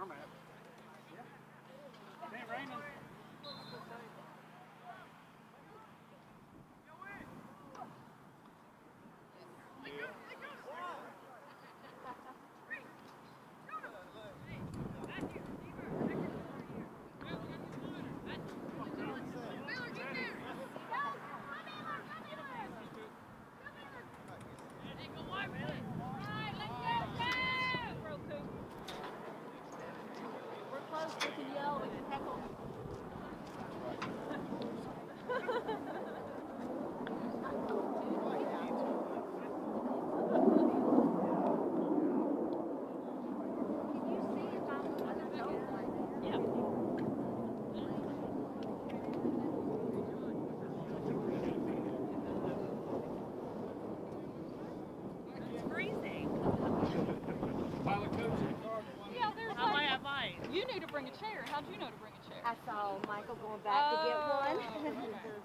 I'm at. It ain't raining. We're close, we can yell, we can heckle. Can you see if I'm on the phone right there? It's freezing. While the coach in the car, the one- Yeah, there's I might like, have mine. You knew to bring a chair. How'd you know to bring a chair? I saw Michael going back to get oh, one.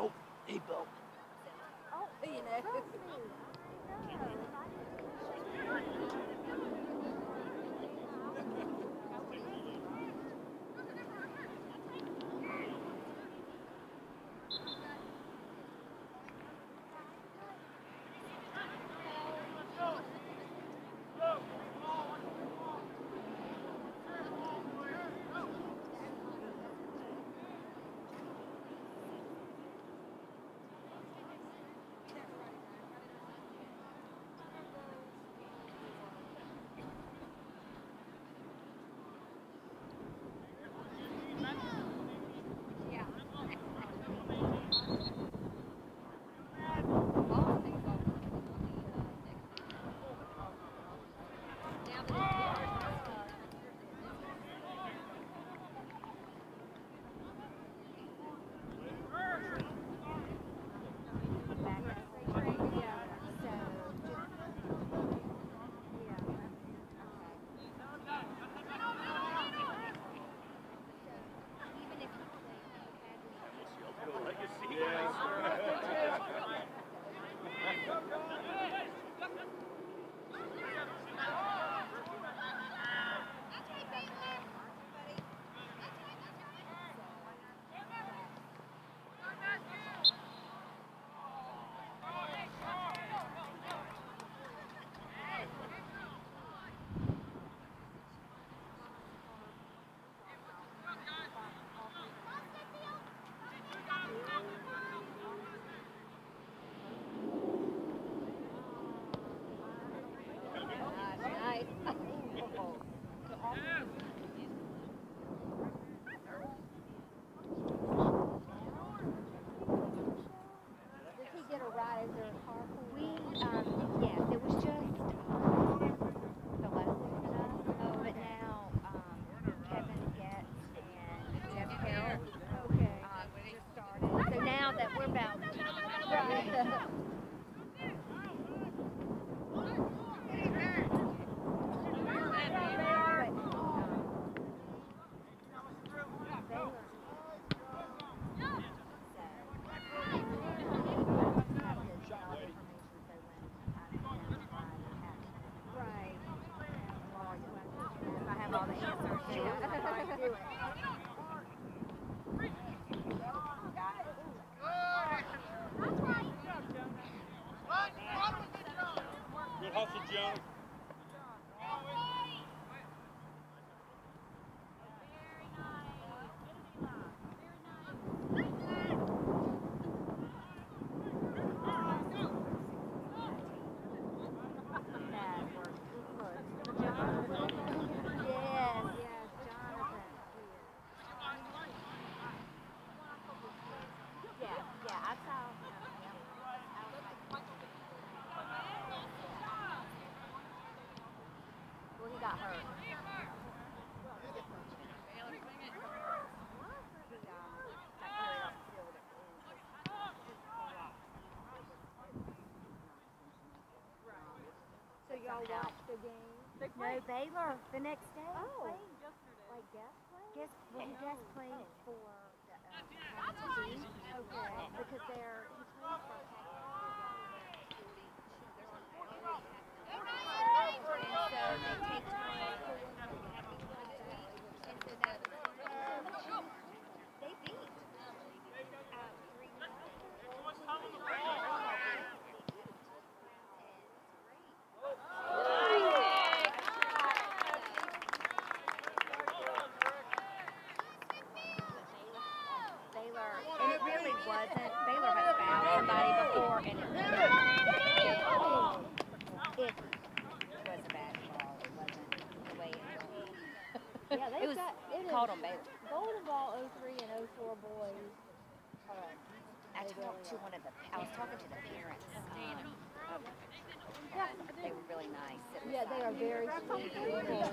Oh, he built. Oh, you know. Got hurt. He, got carried off the field So y'all watched the game? No, Baylor the next day Oh. played. Like guest play? Guess well, he just played for the uh, Okay. because they're he plays for And so they take turns. And so that they beat uh, three Baylor, and it really wasn't. Baylor has fouled somebody before, and it, it, it was a bad call. It wasn't the way it was. Yeah, they've it was got, it is called on Baylor. Golden Ball 03 and 04 boys. I talked to one of the. I was talking to the parents. Um, they were really nice. Yeah, they are very sweet. They're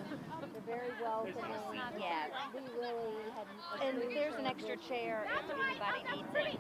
very welcoming. Yeah, We really had. and there's an extra chair if anybody needs it.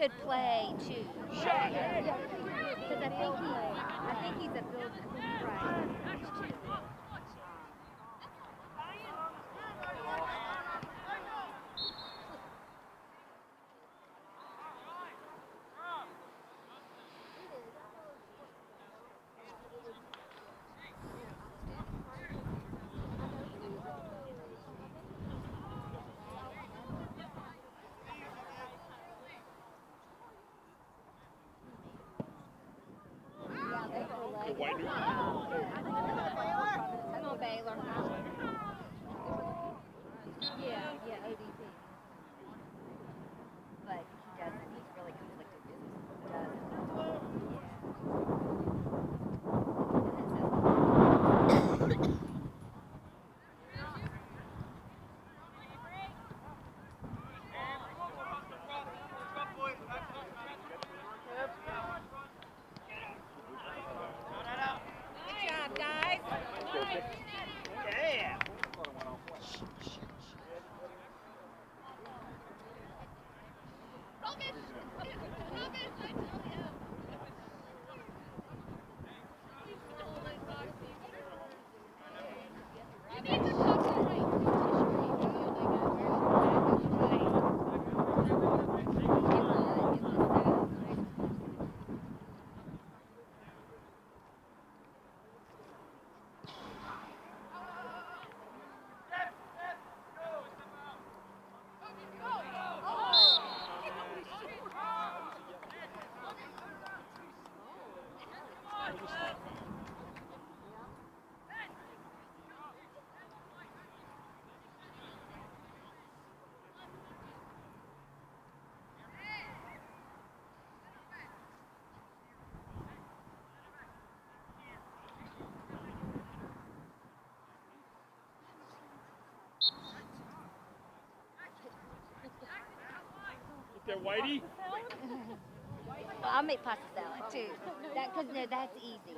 could play too. Because I think he Why do Right. there, Whitey. Well, I'll make pasta salad too. Cause no, that's easy.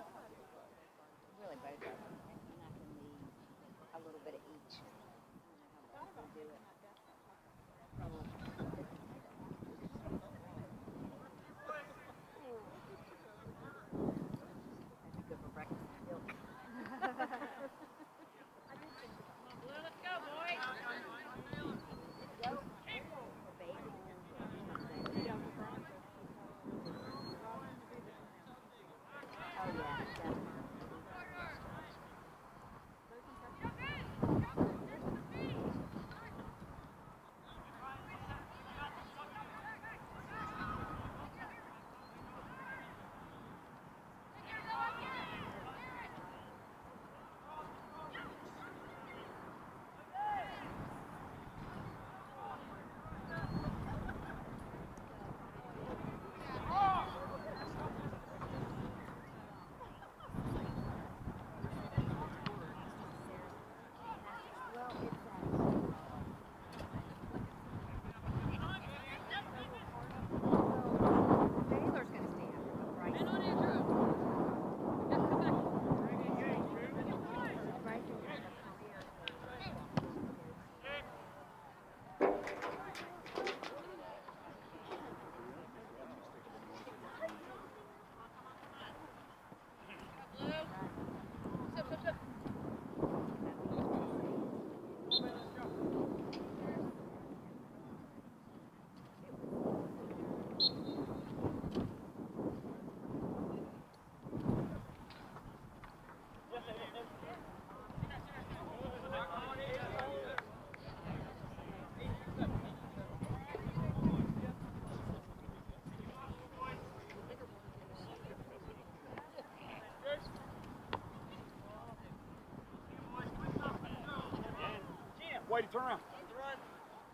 Whitey, turn around.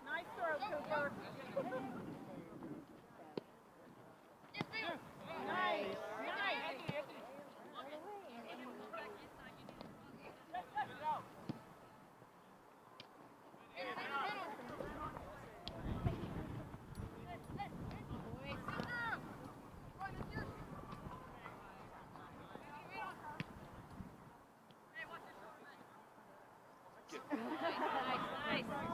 Nice throw, Cooper. Nice, nice. Nice,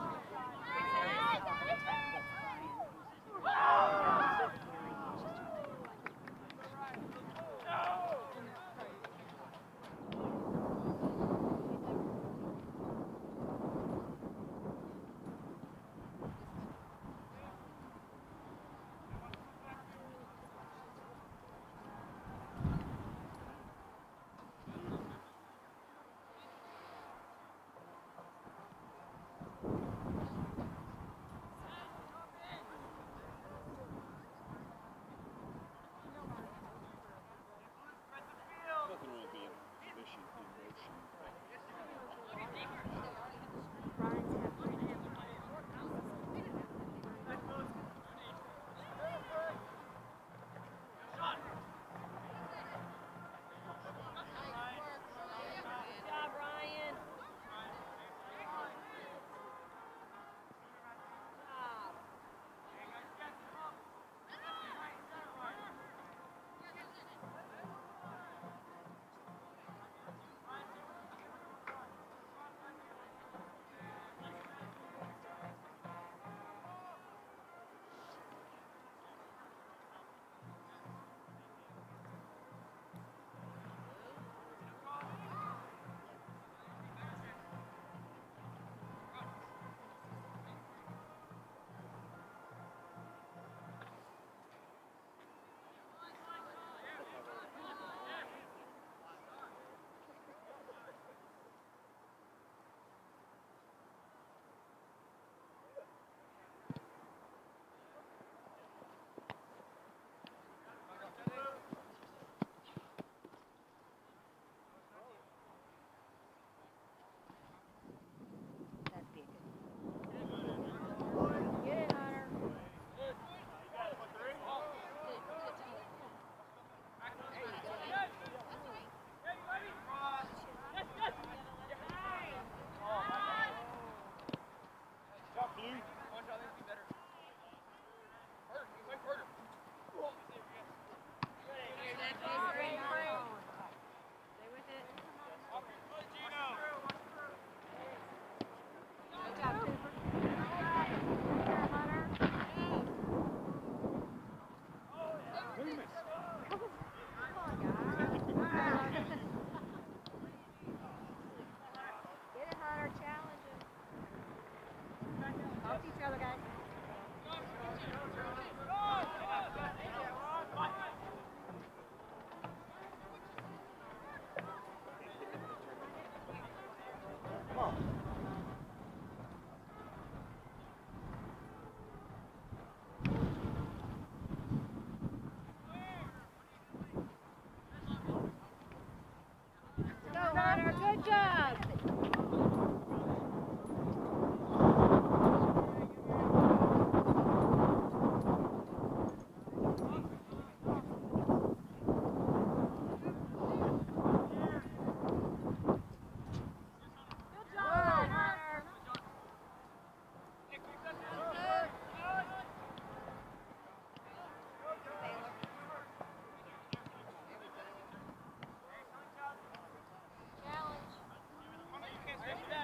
Yeah.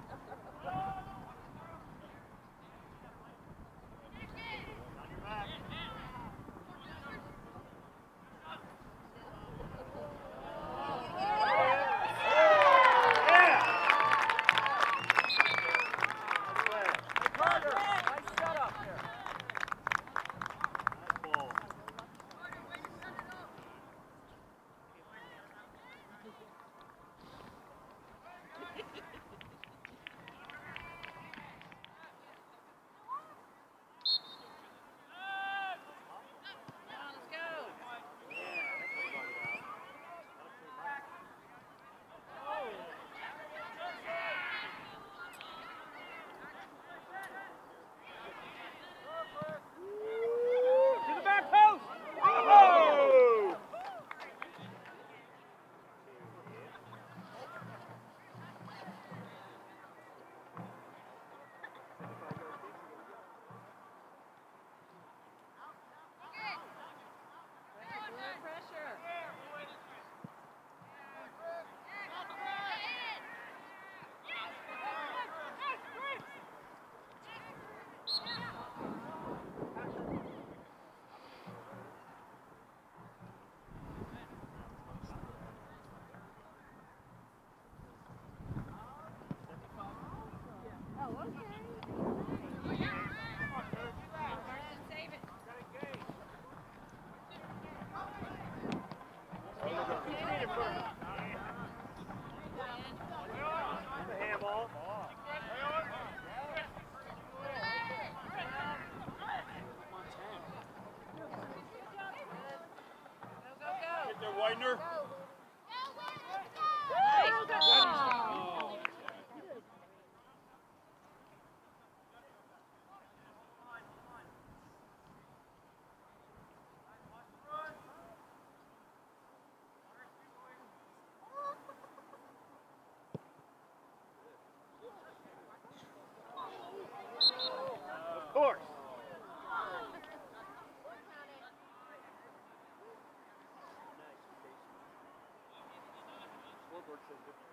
there, Widener. Scoreboard says different.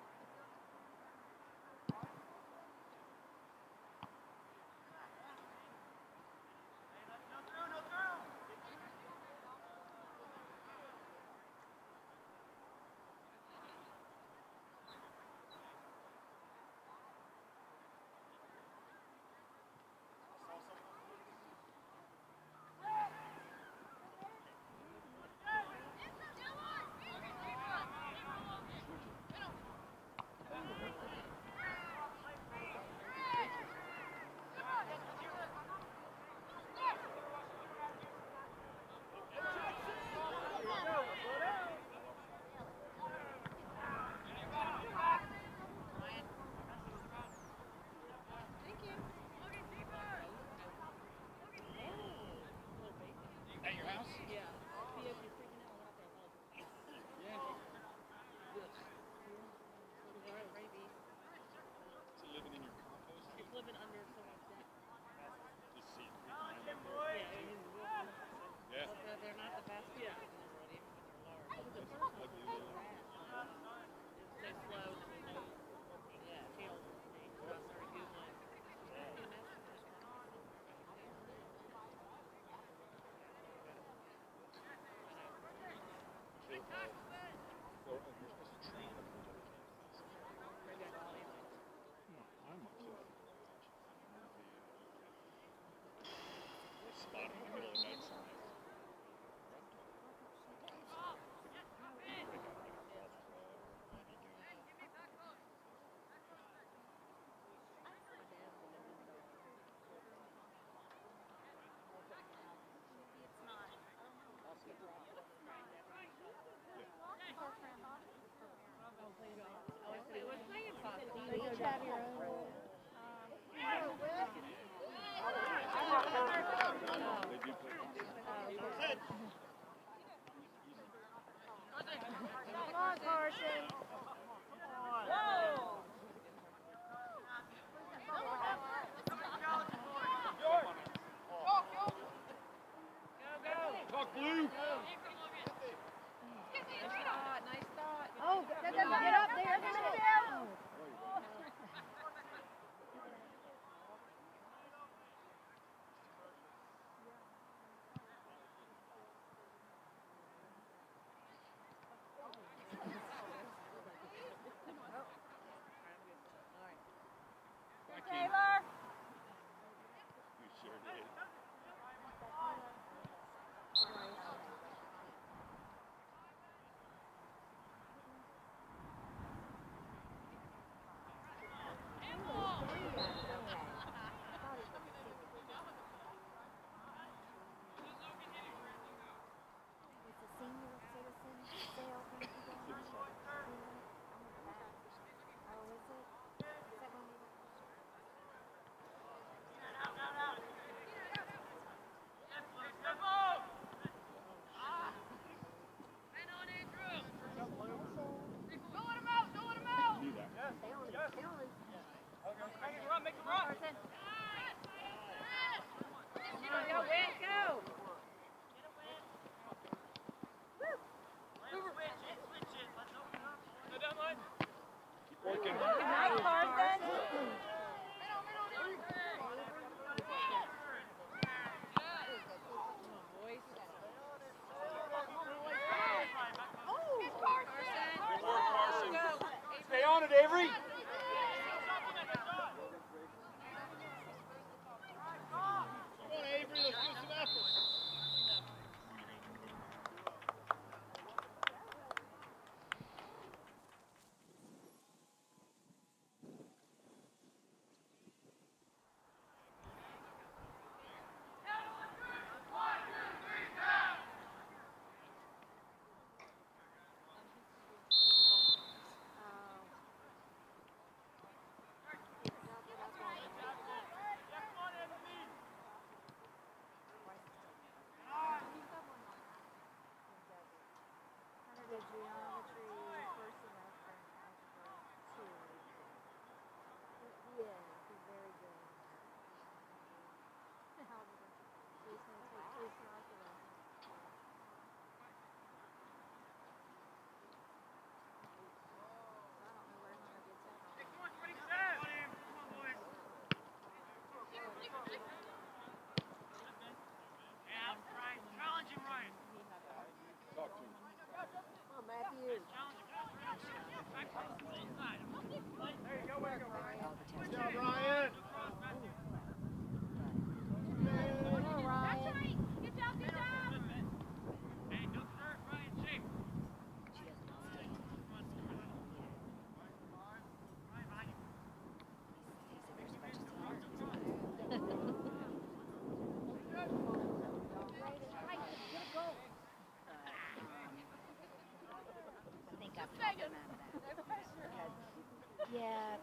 At your house? Yeah. Carson. Adriana. Yeah.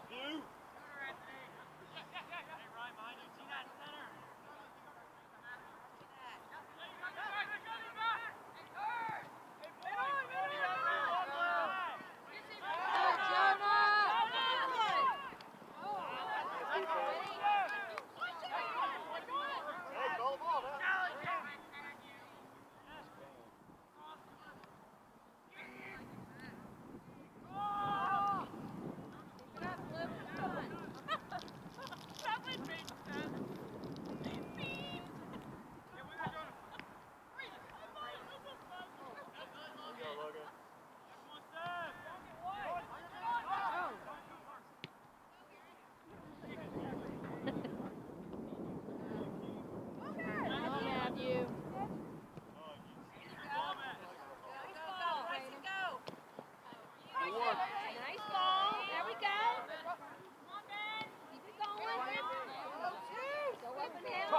Blue.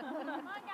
Come on, guys.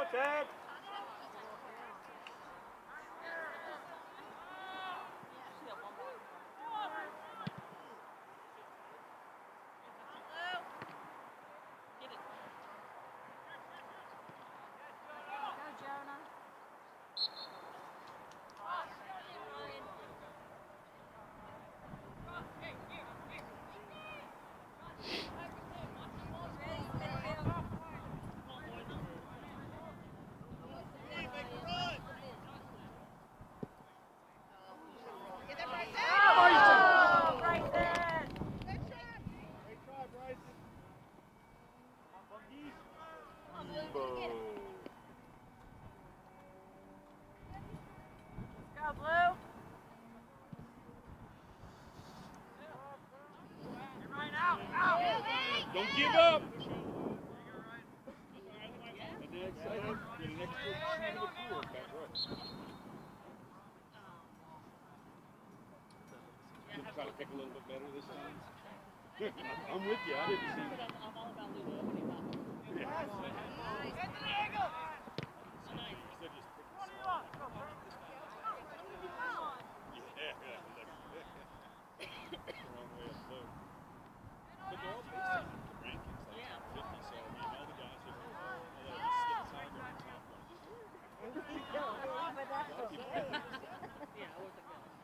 Prozent. I'm with you. I didn't see. I'm all about Lulu. Get to the angle.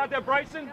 out there, Bryson?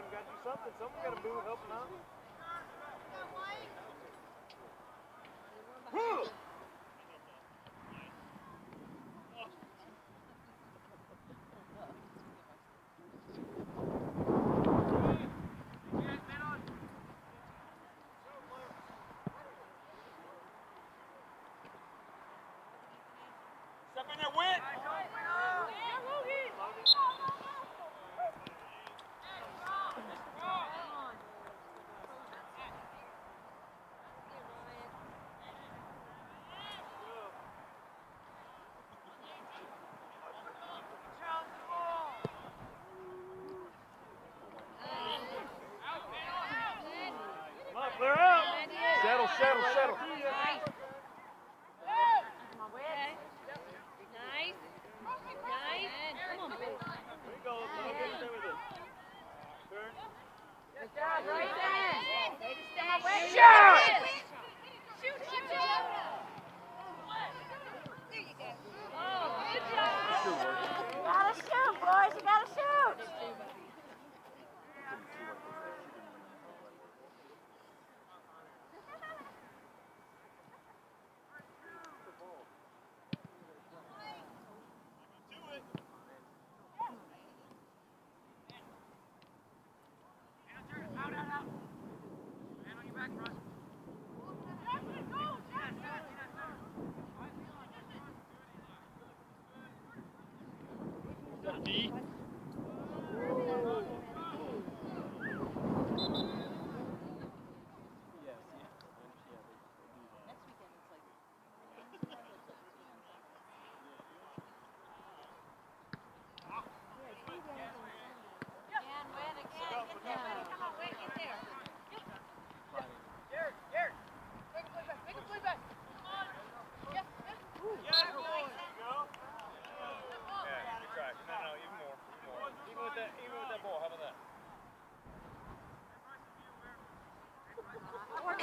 him. Got to do something. Someone's got to move, help him out. Woo! Step in there, Witt! zero, zero.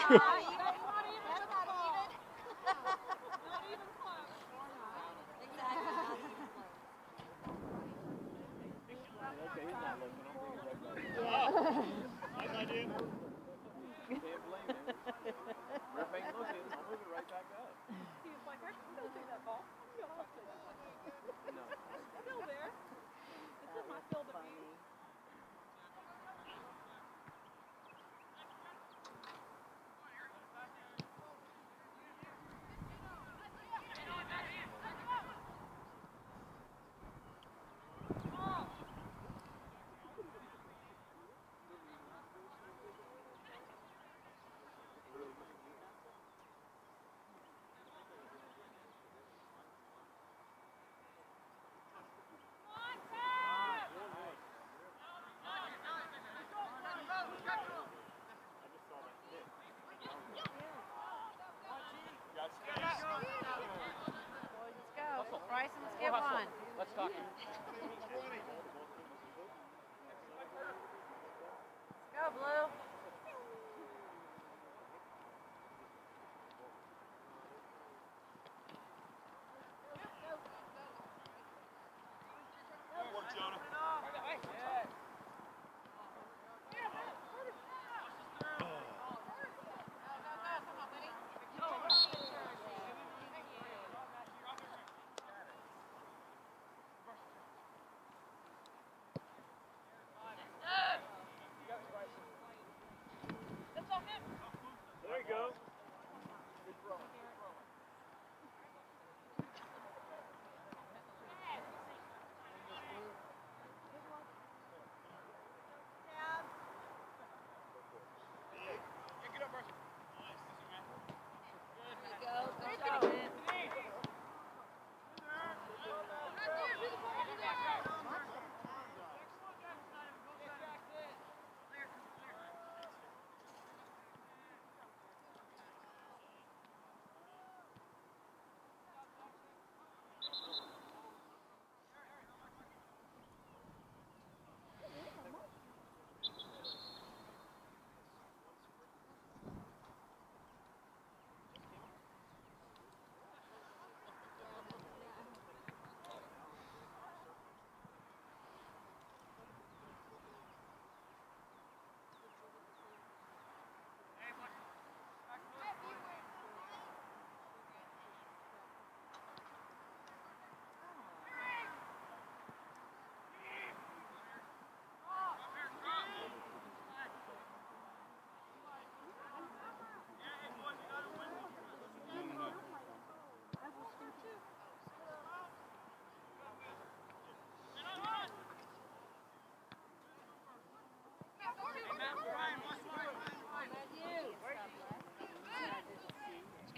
you.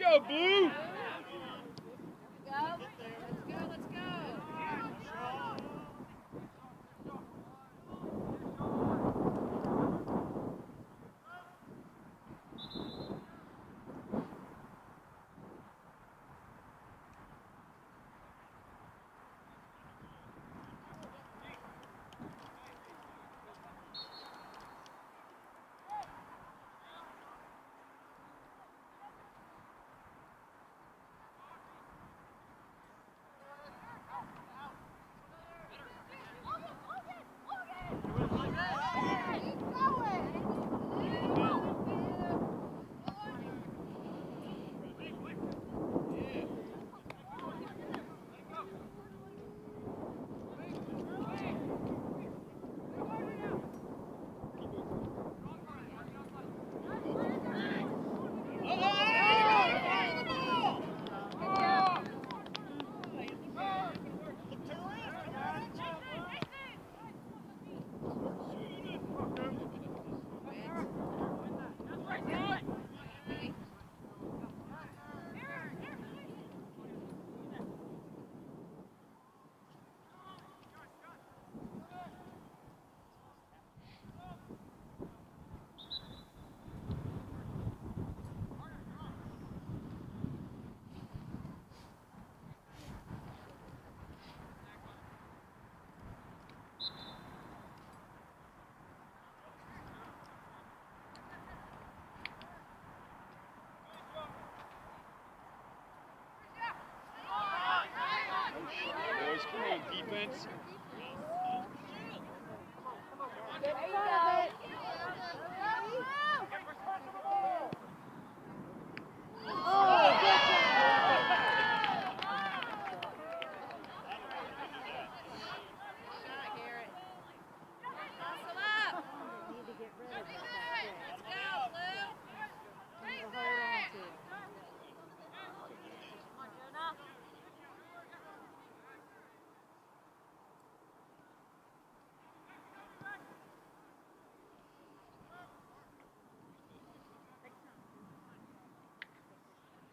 Go, Blue. Defense.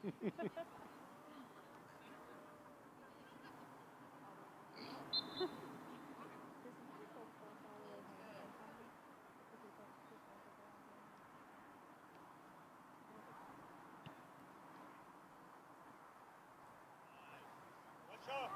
Watch out!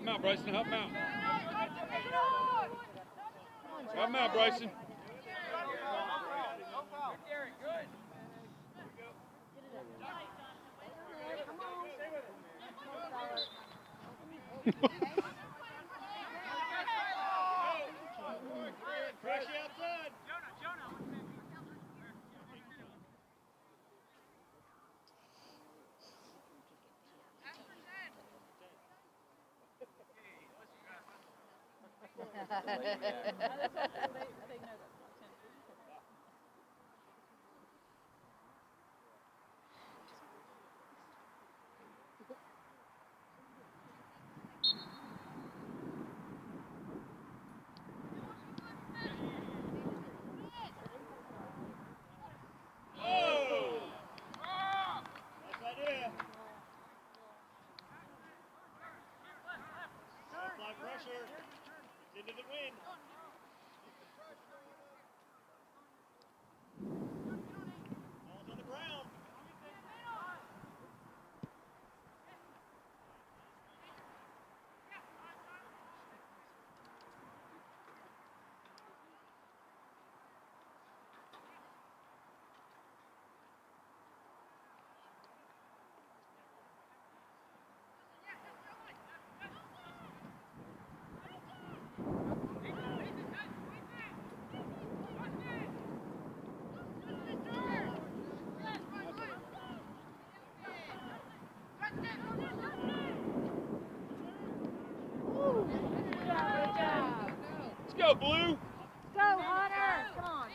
Help him out, Bryson. Help him out. Help him out, Bryson. Oh! Go, Blue. Go, Hunter. Come on.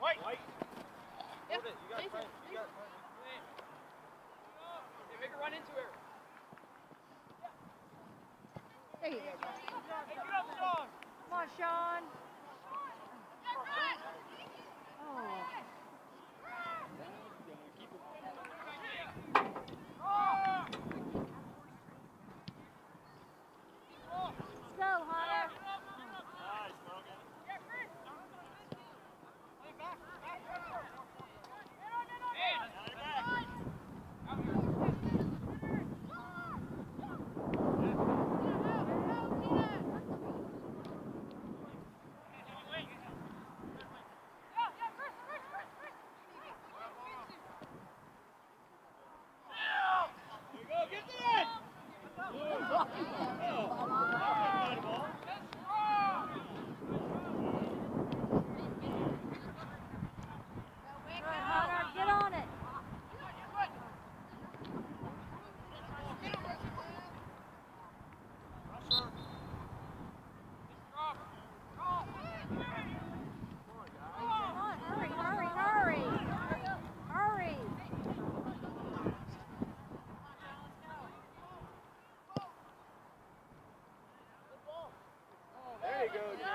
White. Hold it. You got good.